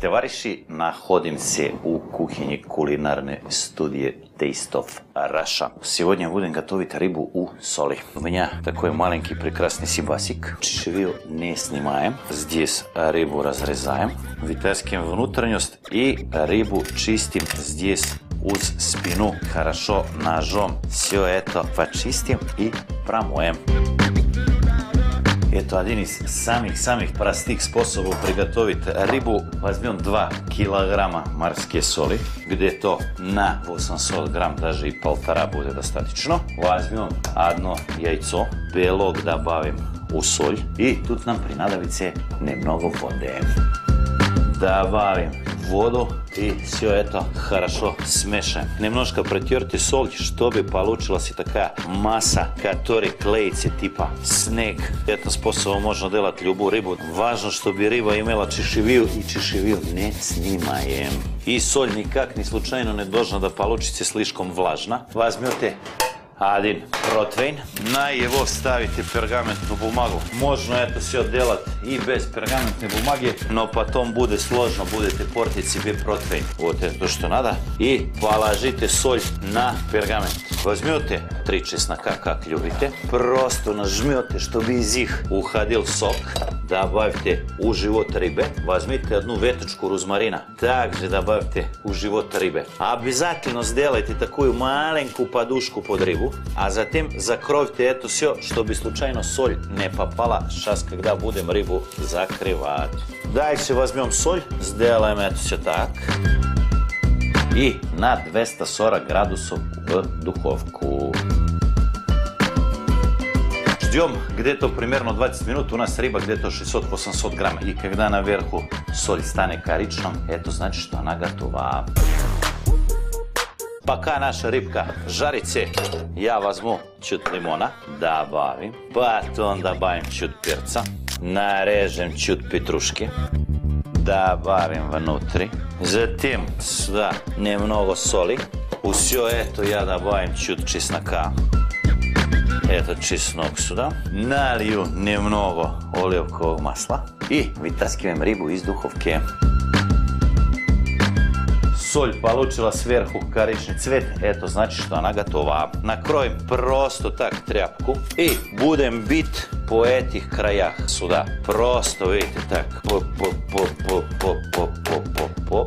товарищи, находим се у кухини кулинарne студije Taste of Russia. Сегодня будем готовить рыбу у соли. У меня такой маленький прекрасный сибасик. Чешую не снимаем. Здесь рыбу разрезаем, вытаскиваем внутренность и рыбу чистим здесь uz spinu хорошо ножом. Все это почистим и промоем. Это один из самых-самых простых способов приготовить рыбу. Возьмем 2 килограмма морской соли, где-то на 800 грамм, даже и полтора будет достаточно. Возьмем одно яйцо, белок добавим у соль и тут нам принадобится немного воды. Добавим воду и все это хорошо смешаем. Немножко протерти соль, чтобы получилась и такая масса, которая клеится типа снег. Этим способом можно делать любую рыбу. Важно, чтобы рыба имела чешевию и чешевию не снимаем. И соль никак не случайно не должна да получится слишком влажна. Возьмете Adin Na Najevo stavite pergamentnu bumagu. Možno je to sve delat i bez pergamentne bumage, no pa tom bude složno, budete portiti sebi protein Ovo je to što nada. I polažite solj na pergament. Vazmijete tri česnaka kak ljubite. Prosto nažmijete što bi iz ih uhadil sok. Dabavite u život ribe. Vazmite jednu vetočku ruzmarina. Takže dabavite u život ribe. Abizatljeno zdelajte takvu malenku padušku pod ribu. А затем ето это все, чтобы случайно соль не попала сейчас, когда будем рыбу закрывать. Дальше возьмем соль, сделаем это все так. И на 240 градусов в духовку. Ждем где-то примерно 20 минут, у нас рыба где-то 600-800 грамм. И когда наверху соль станет коричневым, это значит, что она готова. Пока наша рыбка жарится, я возьму чуть лимона, добавим, потом добавим чуть перца, нарежем чуть петрушки, добавим внутрь, затем сюда немного соли, все это я добавим чуть чеснока, этот чеснок сюда, налью немного оливкового масла. И вытаскиваем рыбу из духовки solj polučila svrhu karični cvet, eto znači što ona gotova. Nakrojim prosto tak trjapku i budem bit po etih krajah suda. Prosto vidite tak. Po, po, po, po, po, po, po, po,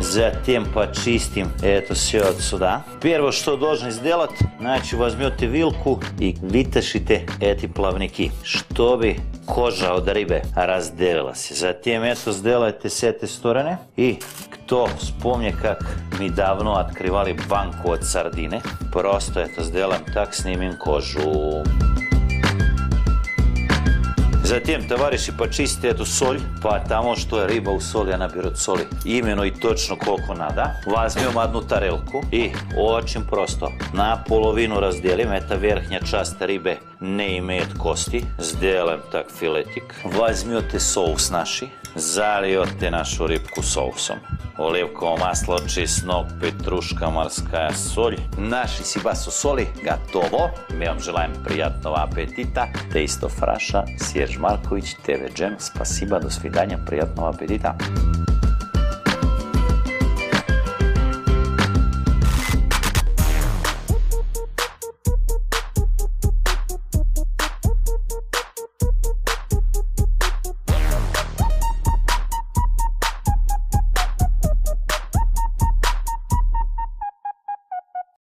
Затем почистим это все отсюда. Первое, что должен сделать, значит возьмете вилку и вытащите эти плавники, чтобы koža od ribe razdelila se. Zatim eto zdelajte sete strane i kto spomnje kak mi davno otkrivali banku od sardine. Prosto eto zdelam tak snimim kožu. Zatim tovariši pa čistite eto solj, pa tamo što je riba u soli, ja nabiru od soli. Imeno i točno koliko nada. Vazmijem jednu tarelku i očim prosto na polovinu razdijelim, eta vrhnja čast ribe ne imet kosti, zdelem tak filetik. Vazmiote sous naši, zaliote našu ribku sousom. Olivkovo maslo, česnok, petruška, morska solj. Naši si baso soli, gotovo. Mi vam želajem prijatno apetita. Te isto Fraša, Sjerž Marković, TV Jam. Spasiba, do svidanja, prijatno apetita.